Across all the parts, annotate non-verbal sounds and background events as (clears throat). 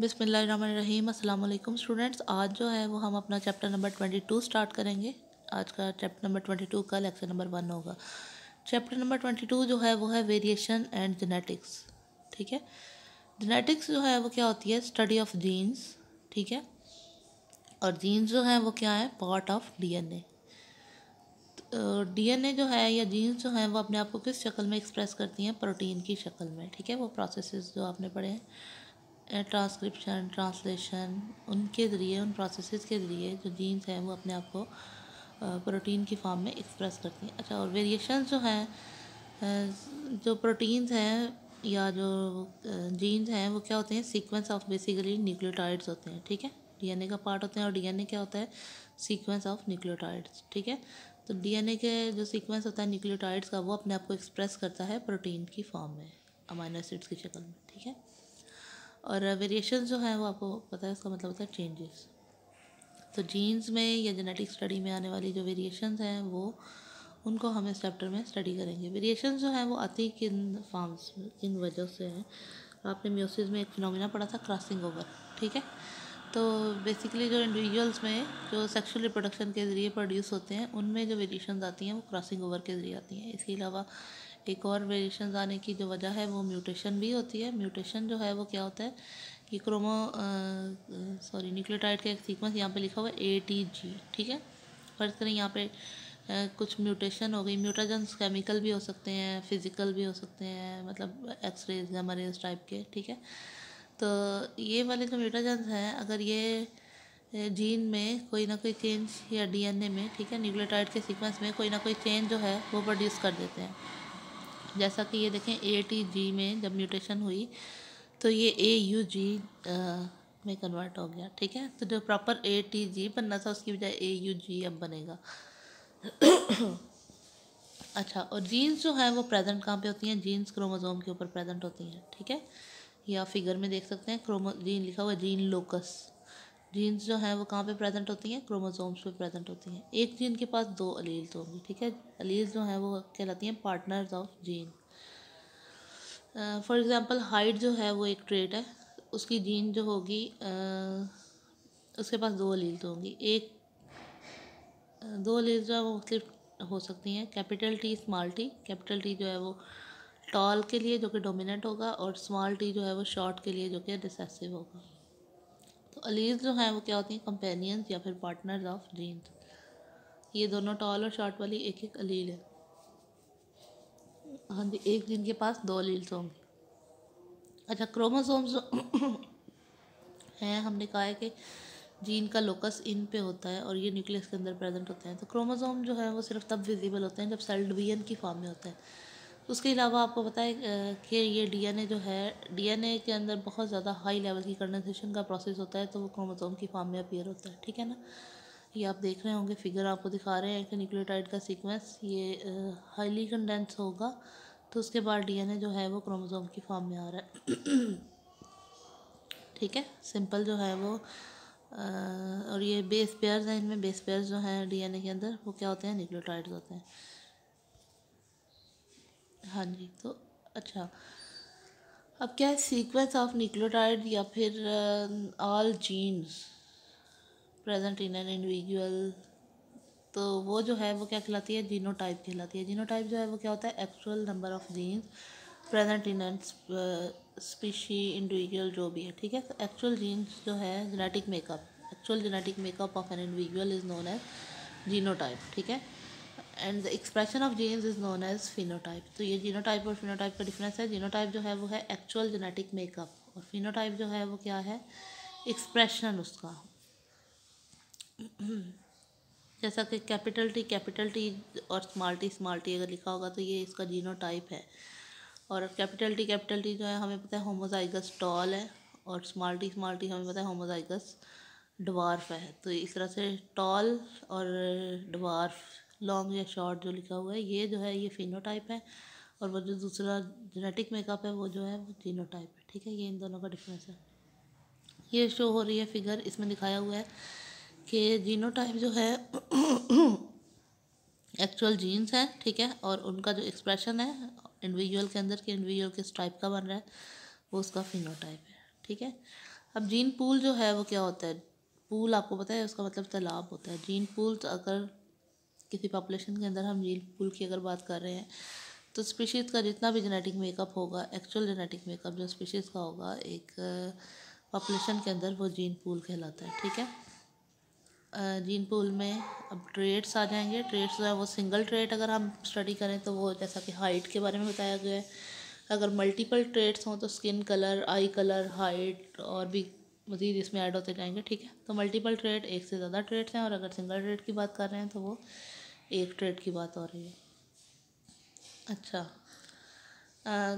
बिसमीम अल्लाम स्टूडेंट्स। आज जो है वो हम अपना chapter number twenty two start करेंगे। आज का चैप्टर नंबर ट्वेंटी टू का लेक्चर नंबर वन होगा। चैप्टर नंबर ट्वेंटी टू जो है वो है वेरिएशन एंड जेनेटिक्स। ठीक है? जेनेटिक्स जो है वो क्या होती है? Study of genes. ठीक है? और जीन्स जो है वो क्या है? Part of D N DNA DNA जो है या जीन्स जो हैं वो अपने आप को किस शक्ल में एक्सप्रेस करती हैं? प्रोटीन की शक्ल में। ठीक है? वो प्रोसेसेस जो आपने पढ़े हैं। ट्रांसक्रिप्शन ट्रांसलेशन उनके ज़रिए, उन प्रोसेसेस के ज़रिए जो जीन्स हैं, वो अपने आप को प्रोटीन की फॉर्म में एक्सप्रेस करती हैं। अच्छा और वेरिएशन जो हैं जो प्रोटीन्स हैं या जो जीन्स हैं, वो क्या होते हैं? सीक्वेंस ऑफ़ बेसिकली न्यूक्लियोटाइड्स होते हैं, ठीक है? डीएनए का पार्ट होते हैं और डीएनए क्या होता है? सीक्वेंस ऑफ़ न्यूक्लियोटाइड्स ठीक है? तो डीएनए के जो सीक्वेंस होता है न्यूक्लियोटाइड्स का, वो अपने आप को एक्सप्रेस करता है प्रोटीन की फॉर्म में अमाइनो एसिड्स की शक्ल में, ठीक है? और वेरिएशन जो है वो आपको पता है उसका मतलब होता है चेंजेस तो जीन्स में या जेनेटिक स्टडी में आने वाली जो वेरिएशन हैं वो, उनको हम इस चैप्टर में स्टडी करेंगे. वेरिएशन जो हैं वो आती किन फॉर्म्स किन वजह से हैं? आपने म्यूसिस में एक फिनोमिना पढ़ा था क्रॉसिंग ओवर ठीक है? तो बेसिकली जो इंडिविजुअल्स में जो सेक्सुअल रिप्रोडक्शन के ज़रिए प्रोड्यूस होते हैं, उनमें जो वेरिएशन आती हैं वो क्रॉसिंग ओवर के ज़रिए आती हैं. इसके अलावा एक और वेरिएशन आने की जो वजह है वो म्यूटेशन भी होती है। म्यूटेशन जो है वो क्या होता है कि क्रोमो सॉरी न्यूक्लियोटाइड का एक सीक्वेंस यहाँ पे लिखा हुआ है ए टी जी ठीक है? फ़र्ज़ करें यहाँ पे आ, कुछ म्यूटेशन हो गई। म्यूटाजन्स केमिकल भी हो सकते हैं फ़िज़िकल भी हो सकते हैं मतलब एक्सरेज या मरेज टाइप के ठीक है? तो ये वाले जो म्यूटाजेंस हैं अगर ये जीन में कोई ना कोई चेंज या डीएनए में ठीक है? न्यूक्लियोटाइड के सीक्वेंस में कोई ना कोई चेंज जो है वो प्रोड्यूस कर देते हैं। जैसा कि ये देखें ए टी जी में जब म्यूटेशन हुई तो ये ए यू जी में कन्वर्ट हो गया, ठीक है? तो जो प्रॉपर ए टी जी बनना था, उसकी बजाय ए यू जी अब बनेगा। (coughs) अच्छा और जीन्स जो है, वो प्रेजेंट कहाँ पे होती हैं? जीन्स क्रोमोजोम के ऊपर प्रेजेंट होती हैं, ठीक है? या फिगर में देख सकते हैं क्रोमो जीन लिखा हुआ जीन लोकस जीन्स जो हैं वो कहाँ पे प्रेजेंट होती हैं? क्रोमोसोम्स पे प्रेजेंट होती हैं। एक जीन के पास दो अलील्स होंगी ठीक है? अलील्स जो हैं वो कहलाती हैं partners of gene for example height जो है वो एक ट्रेट है। उसकी जीन जो होगी uh, उसके पास दो अलील्स होंगी। एक दो अलील्स जो है वो मुख्तलिफ़ हो सकती हैं capital T small T capital T जो है वो टॉल के लिए जो कि डोमिनेंट होगा और स्मॉल टी जो है वो शॉर्ट के लिए जो कि डिसेसिव होगा। तो अलीज जो हैं वो क्या होती हैं कंपेनियंस या फिर पार्टनर्स ऑफ़ जीन्स ये दोनों टॉल और शॉर्ट वाली एक एक अलील है। हाँ जी, एक जीन के पास दो अलील्स होंगे। अच्छा क्रोमोसोम्स (coughs) हैं, हमने कहा है कि जीन का लोकस इन पे होता है और ये न्यूक्लियस के अंदर प्रेजेंट होते हैं। तो क्रोमोसोम जो है, वो सिर्फ़ तब विजिबल होते हैं जब सेल डिवीज़न की फॉर्म में होता है। उसके अलावा आपको पता है कि ये डीएनए जो है डीएनए के अंदर बहुत ज़्यादा हाई लेवल की कंडेंसेशन का प्रोसेस होता है तो वो क्रोमोसोम की फॉर्म में अपीयर होता है, ठीक है ना? ये आप देख रहे होंगे फिगर आपको दिखा रहे हैं कि न्यूक्लियोटाइड का सीक्वेंस ये हाईली कंडेंस होगा तो उसके बाद डीएनए जो है वो क्रोमोसोम की फॉर्म में आ रहा है। (clears throat) ठीक है? सिंपल जो है वो और ये बेस पेयर्स हैं, इनमें बेस पेयर्स जो हैं डीएनए के अंदर, वो क्या होते हैं? न्यूक्लियोटाइड्स होते हैं। हाँ जी तो अच्छा। अब क्या है सीक्वेंस ऑफ़ न्यूक्लियोटाइड या फिर all genes present in an individual तो वो जो है, वो क्या कहलाती है जीनोटाइप कहलाती है। जीनोटाइप जो है, वो क्या होता है actual number of genes present in an species individual जो भी है, ठीक है? एक्चुअल जीन्स जो है genetic makeup actual genetic makeup of an individual is known as genotype ठीक है? And the expression of genes is known as phenotype तो ये जीनोटाइप और फिनोटाइप का डिफरेंस है। जीनोटाइप जो है वो है एक्चुअल जेनेटिक मेकअप और फिनोटाइप जो है वो क्या है? एक्सप्रेशन उसका। जैसा कि कैपिटल टी कैपिटल टी और स्मॉल टी स्मॉल टी अगर लिखा होगा तो ये इसका जीनोटाइप है। और कैपिटल टी कैपिटल टी जो है, हमें पता है होमोजाइगस टॉल है और स्मॉल टी स्मॉल टी हमें पता है होमोजाइगस डवार्फ है। तो इस तरह से टॉल और डवार्फ लॉन्ग या शॉर्ट जो लिखा हुआ है, ये जो है, ये फिनोटाइप है और वो जो दूसरा जेनेटिक मेकअप है, वो जो है, वो जीनोटाइप है, ठीक है? ये इन दोनों का डिफरेंस है। ये शो हो रही है फिगर इसमें दिखाया हुआ है कि जीनोटाइप जो है (coughs) एक्चुअल जीन्स हैं, ठीक है? और उनका जो एक्सप्रेशन है इंडिविजुअल के अंदर के इंडिविजुअल किस टाइप का बन रहा है, वो उसका फिनोटाइप है, ठीक है? अब जीन पूल जो है, वो क्या होता है? पूल आपको पता है, उसका मतलब तालाब होता है। जीन पूल अगर किसी पॉपुलेशन के अंदर हम जीन पूल की अगर बात कर रहे हैं तो स्पीशीज़ का जितना भी जेनेटिक मेकअप होगा एक्चुअल जेनेटिक मेकअप जो स्पीशीज़ का होगा, एक पॉपुलेशन के अंदर वो जीन पूल कहलाता है, ठीक है? जीन पूल में अब ट्रेड्स आ जाएँगे। ट्रेड्स जो है, वो सिंगल ट्रेड अगर हम स्टडी करें तो वो जैसा कि हाइट के बारे में बताया गया है। अगर मल्टीपल ट्रेड्स हों तो skin colour eye colour height और भी मज़ीद इसमें ऐड होते जाएँगे, ठीक है? तो मल्टीपल ट्रेड एक से ज़्यादा ट्रेड्स हैं, और अगर सिंगल ट्रेड की बात कर रहे हैं तो वो एक ट्रेड की बात हो रही है। अच्छा। आ,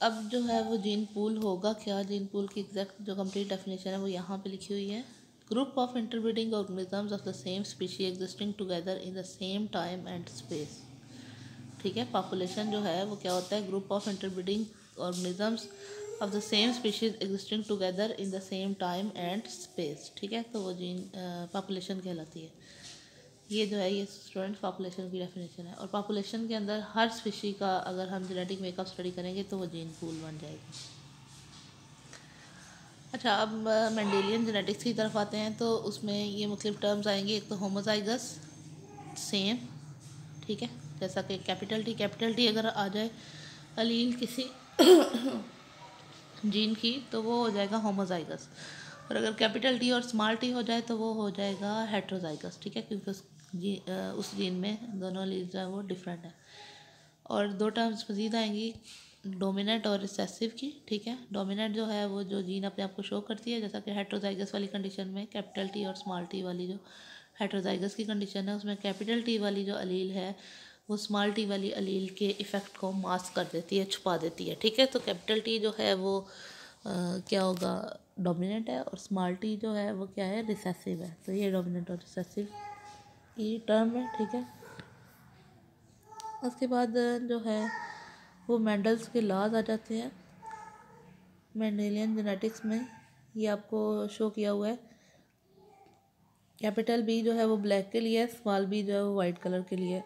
अब जो है वो जीन पूल होगा क्या जीन पूल की एग्जैक्ट जो कंप्लीट डेफिनेशन है वो यहाँ पे लिखी हुई है। Group of interbreeding organisms of the same species existing together in the same time and space ठीक है? पॉपुलेशन जो है वो क्या होता है? Group of interbreeding organisms of the same species existing together in the same time and space ठीक है? तो वो जीन पॉपुलेशन कहलाती है। ये जो है, ये स्टूडेंट पॉपुलेशन की डेफिनेशन है और पॉपुलेशन के अंदर हर स्पीशी का अगर हम जेनेटिक मेकअप स्टडी करेंगे तो वो जीन पूल बन जाएगी। अच्छा अब मेंडेलियन जेनेटिक्स की तरफ़ आते हैं तो उसमें ये मुख्तलिफ़ टर्म्स आएँगे। एक तो होमोजाइगस सेम ठीक है? जैसा कि कैपिटल टी कैपिटल टी अगर आ जाए अलील किसी (coughs) जीन की तो वो हो जाएगा होमोजाइगस और अगर कैपिटल टी और स्मॉल टी हो जाए तो वो हो जाएगा हेट्रोजाइगस ठीक है? क्योंकि उस जी उस जीन में दोनों लीव जो है, वो डिफरेंट है। और दो टर्म्स मज़ीद आएँगी डोमिनेंट और रिसेसिव की, ठीक है? डोमिनेंट जो है, वो जो जीन अपने आप को शो करती है, जैसा कि हेट्रोजाइगस वाली कंडीशन में कैपिटल टी और स्मॉल टी वाली जो हेट्रोजाइगस की कंडीशन है, उसमें कैपिटल टी वाली जो अलील है, वो स्मॉल टी वाली अलील के इफ़ेक्ट को मास्क कर देती है, छुपा देती है, ठीक है? तो कैपिटल टी जो है, वो क्या होगा डोमिनेंट है और स्मॉल टी जो है वो क्या है रिसेसिव है। तो ये डोमिनेंट और रिसेसिव ये टर्म है, ठीक है? उसके बाद जो है वो मेंडल्स के लॉज आ जाते हैं। मेंडेलियन जेनेटिक्स में ये आपको शो किया हुआ है। कैपिटल बी जो है वो ब्लैक के लिए स्मॉल बी जो है वो वाइट कलर के लिए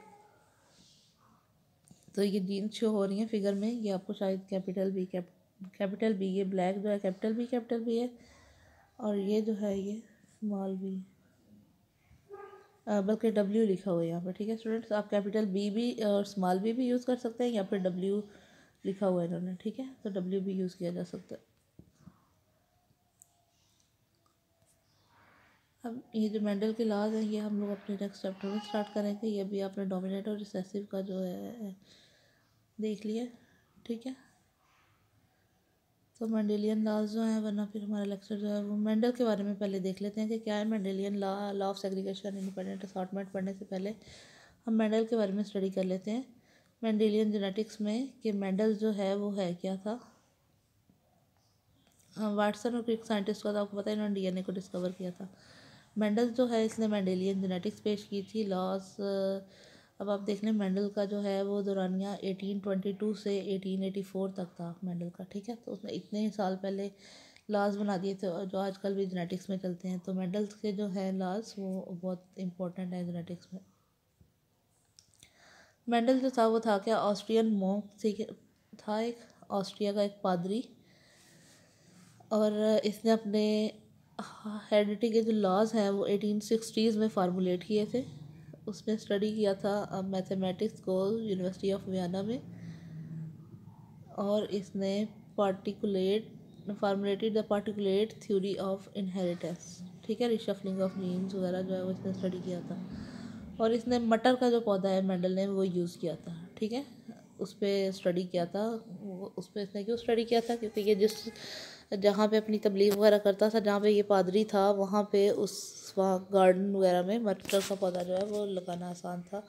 तो ये जीन्स शो हो रही हैं फिगर में, ये आपको शायद capital B cap capital B ये ब्लैक जो है, कैपिटल बी कैपिटल बी है, और ये जो है, ये स्मॉल बी बल्कि डब्ल्यू लिखा हुआ है यहाँ पर, ठीक है स्टूडेंट्स आप कैपिटल बी भी और स्मॉल बी भी यूज़ कर सकते हैं या फिर डब्ल्यू लिखा हुआ है इन्होंने, ठीक है? तो डब्ल्यू भी यूज़ किया जा सकता है। अब ये जो मेंडल के लाज हैं, ये हम लोग अपने नेक्स्ट चैप्टर में स्टार्ट करेंगे। ये भी आपने डोमिनेट और रिसेसिव का जो है, देख लिया, ठीक है? तो मेंडेलियन लॉज जो हैं, वरना फिर हमारा लेक्चर जो है, वो मेंडल के बारे में पहले देख लेते हैं कि क्या है Mendelian law law of segregation independent assortment पढ़ने से पहले हम मेंडल के बारे में स्टडी कर लेते हैं। मेंडेलियन जेनेटिक्स में कि मेंडल जो है, वो है क्या था? हाँ वाटसन और क्रिक साइंटिस्ट का तो आपको पता है, इन्होंने डीएनए को डिस्कवर किया था। मेंडल जो है, इसने मेंडेलियन जेनेटिक्स पेश की थी लॉस अब आप देख लें मेंडल का जो है वो दौरानिया 1822 से 1884 तक था मेंडल का, ठीक है? तो उसने इतने साल पहले लॉज बना दिए थे जो आजकल भी जेनेटिक्स में चलते हैं तो मेंडल्स के जो है लाज वो बहुत इंपॉर्टेंट है जेनेटिक्स में। मेंडल जो था वो था क्या? ऑस्ट्रियन मोंक था एक ऑस्ट्रिया का एक पादरी। और इसने अपने हेरिडिटी के जो लॉज हैं वो एटीन सिक्सटीज़ में फार्मूलेट किए थे। उसने स्टडी किया था मैथमेटिक्स को यूनिवर्सिटी ऑफ़ वियना में और इसने particulate formulated the particulate theory of inheritance ठीक है रिशफलिंग ऑफ़ जीन्स वगैरह जो है वो इसने स्टडी किया था। और इसने मटर का जो पौधा है मेंडल ने वो यूज़ किया था। ठीक है, उस पर स्टडी किया था। उस पर इसने क्यों स्टडी किया था? क्योंकि ये जिस जहाँ पे अपनी तबलीग वगैरह करता था, जहाँ पे ये पादरी था, वहाँ पे उस वहाँ गार्डन वगैरह में मटर का पौधा जो है वो लगाना आसान था,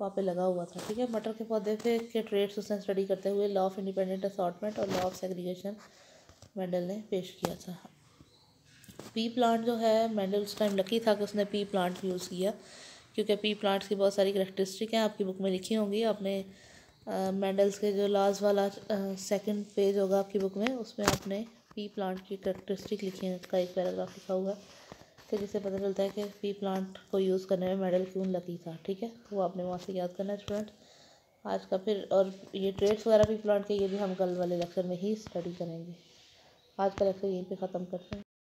वहाँ पे लगा हुआ था, ठीक है? मटर के पौधे पे के ट्रेड्स उसने स्टडी करते हुए लॉ ऑफ़ इंडिपेंडेंट असॉटमेंट और लॉ ऑफ़ सेग्रीगेशन मेंडल ने पेश किया था। पी प्लांट जो है मेंडल उस टाइम लकी था कि उसने पी प्लांट यूज़ किया, क्योंकि पी प्लांट्स की बहुत सारी करेक्टरिस्टिक हैं, आपकी बुक में लिखी होंगी, आपने मेंडल्स के जो लास्ट वाला सेकंड पेज होगा आपकी बुक में, उसमें आपने पी प्लांट की करेक्टरिस्टिक लिखी है इसका एक पैराग्राफ लिखा हुआ है। कि जिससे पता चलता है कि पी प्लांट को यूज़ करने में मेडल क्यों लगी था, ठीक है? वो आपने वहाँ से याद करना है स्टूडेंट आज का फिर, और ये ट्रेड्स वगैरह पी प्लांट के, ये भी हम कल वाले लेक्चर में ही स्टडी करेंगे. आज का लेक्चर यहीं पर ख़त्म करते हैं.